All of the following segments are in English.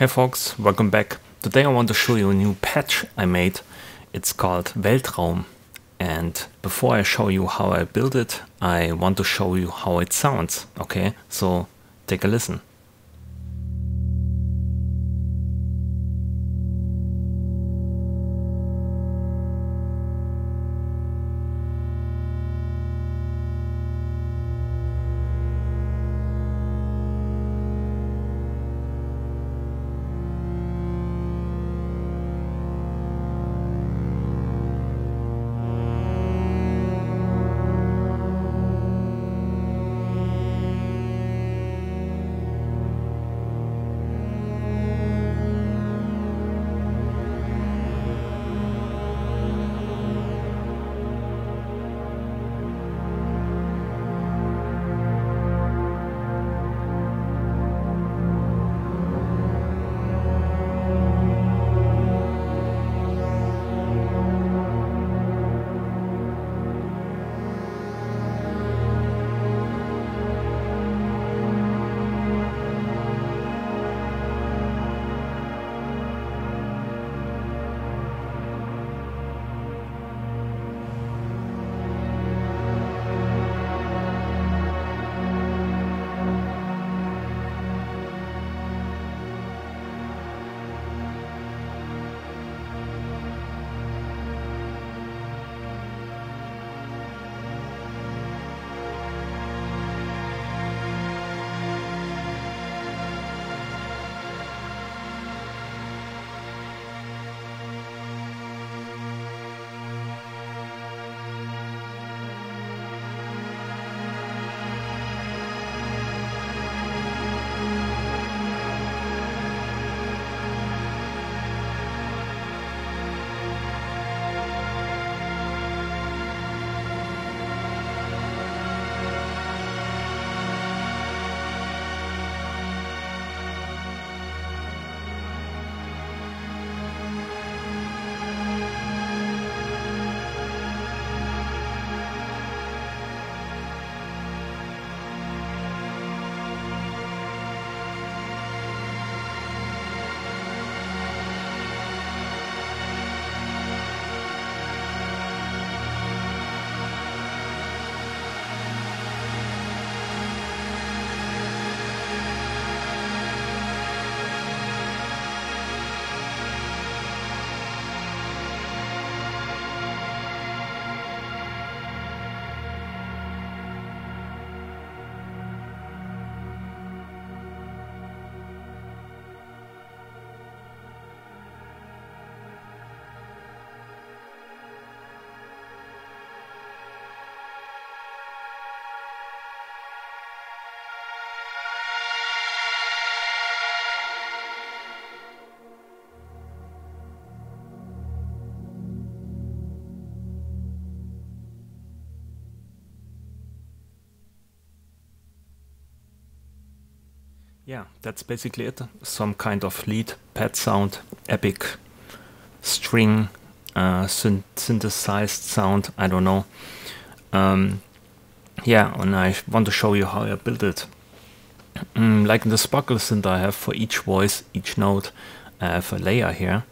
Hey folks, welcome back. Today I want to show you a new patch I made. It's called Weltraum. And before I show you how I built it, I want to show you how it sounds. Okay, so take a listen. Yeah, that's basically it. Some kind of lead pad sound, epic string uh, syn synthesized sound. I don't know. Um, yeah, and I want to show you how I built it. Mm, like in the Sparkle synth I have for each voice, each note, I have a layer here.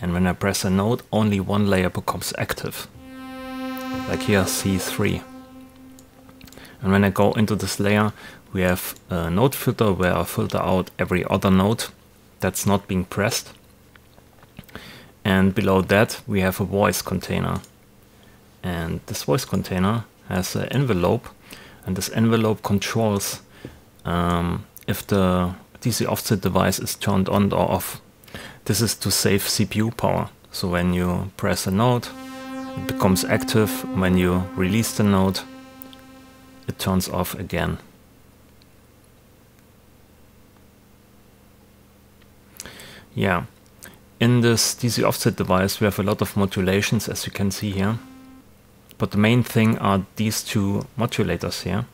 And when I press a note, only one layer becomes active. Like here, C3. And when I go into this layer, we have a note filter where I filter out every other note that's not being pressed. And below that we have a voice container. And this voice container has an envelope and this envelope controls um, if the DC offset device is turned on or off. This is to save CPU power. So when you press a note, it becomes active. When you release the note, it turns off again. Yeah, in this DC offset device we have a lot of modulations as you can see here. But the main thing are these two modulators here.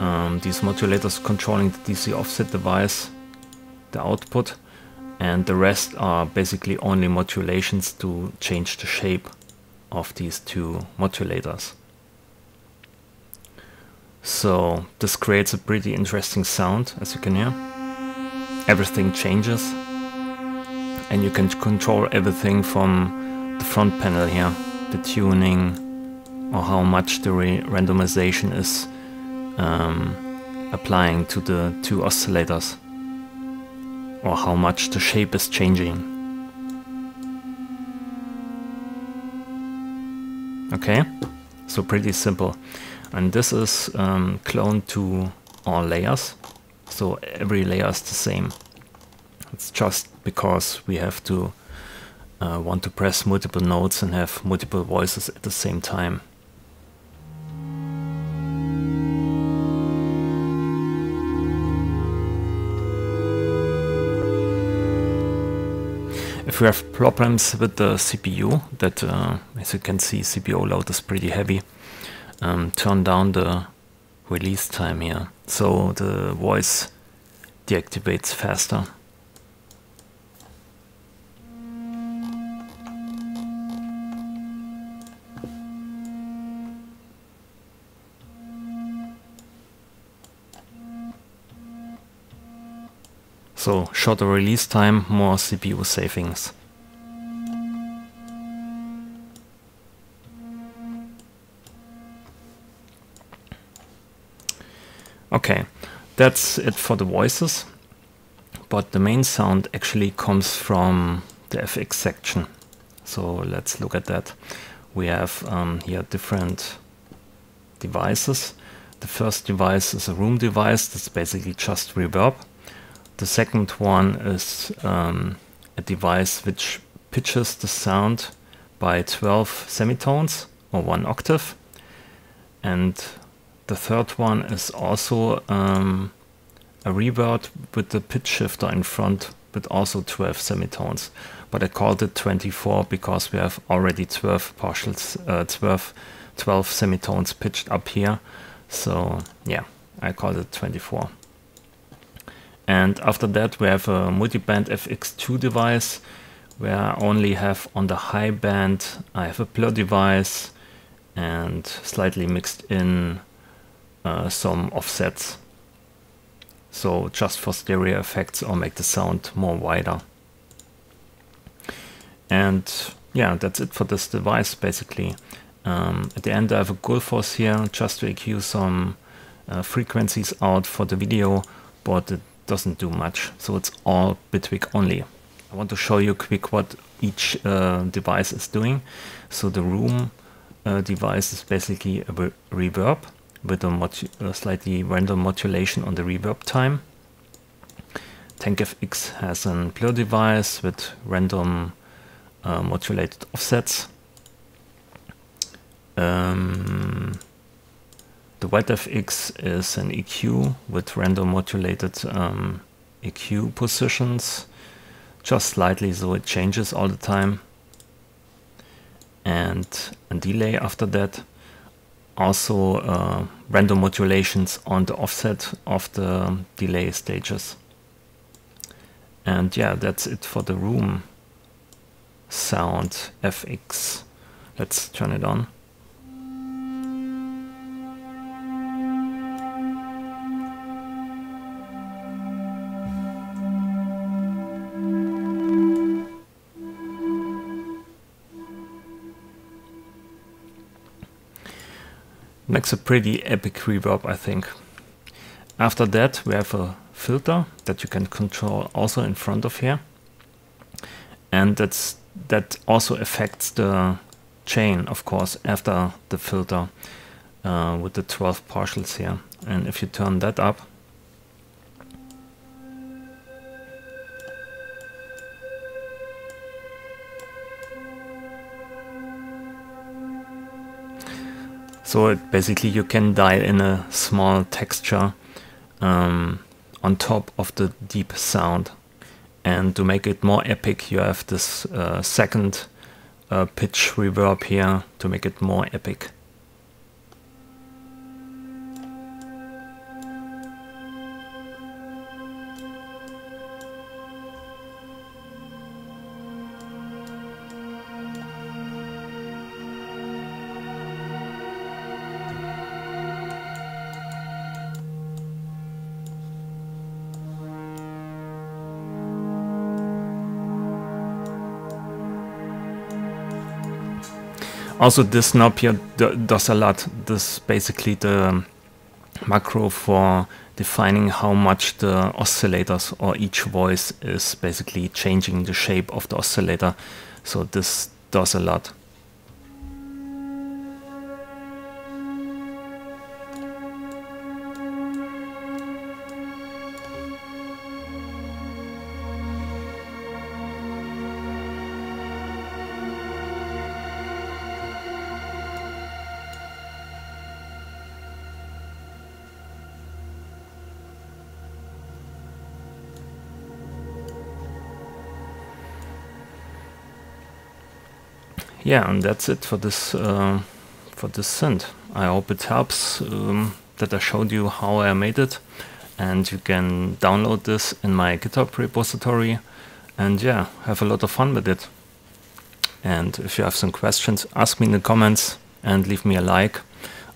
Um, these modulators controlling the DC offset device, the output, and the rest are basically only modulations to change the shape of these two modulators. So this creates a pretty interesting sound as you can hear. Everything changes. And you can control everything from the front panel here the tuning or how much the randomization is um, applying to the two oscillators or how much the shape is changing. Okay? So pretty simple. And this is um, cloned to all layers so every layer is the same it's just because we have to uh, want to press multiple notes and have multiple voices at the same time. If we have problems with the CPU, that uh, as you can see CPU load is pretty heavy, um, turn down the release time here so the voice deactivates faster. So shorter release time, more CPU savings. Okay, that's it for the voices. But the main sound actually comes from the FX section. So let's look at that. We have um, here different devices. The first device is a room device that's basically just reverb. The second one is um, a device which pitches the sound by 12 semitones or one octave. And the third one is also um, a reverb with the pitch shifter in front with also 12 semitones. But I called it 24 because we have already 12 partials, uh, 12, 12 semitones pitched up here. So yeah, I called it 24. And after that, we have a multiband FX2 device where I only have on the high band, I have a blur device and slightly mixed in uh, some offsets. So just for stereo effects or make the sound more wider. And yeah, that's it for this device basically. Um, at the end I have a Gullfoss here just to EQ some uh, frequencies out for the video, but it doesn't do much. So it's all Bitwig only. I want to show you quick what each uh, device is doing. So the room uh, device is basically a reverb with a, a, slightly random modulation on the reverb time. TankFX has a blur device with random uh, modulated offsets. Um, the WetFX is an EQ with random modulated um, EQ positions, just slightly so it changes all the time. And a delay after that. Also uh, random modulations on the offset of the delay stages. And yeah, that's it for the room sound FX. Let's turn it on. Makes a pretty epic reverb, I think. After that, we have a filter that you can control also in front of here. And that's that also affects the chain, of course, after the filter uh, with the 12 partials here. And if you turn that up, So it, basically you can dial in a small texture um, on top of the deep sound. And to make it more epic, you have this uh, second uh, pitch reverb here to make it more epic. Also this knob here does a lot. This basically the macro for defining how much the oscillators or each voice is basically changing the shape of the oscillator. So this does a lot. Yeah, and that's it for this uh, for this synth. I hope it helps um, that I showed you how I made it, and you can download this in my GitHub repository, and yeah, have a lot of fun with it. And if you have some questions, ask me in the comments and leave me a like.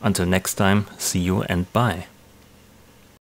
Until next time, see you and bye.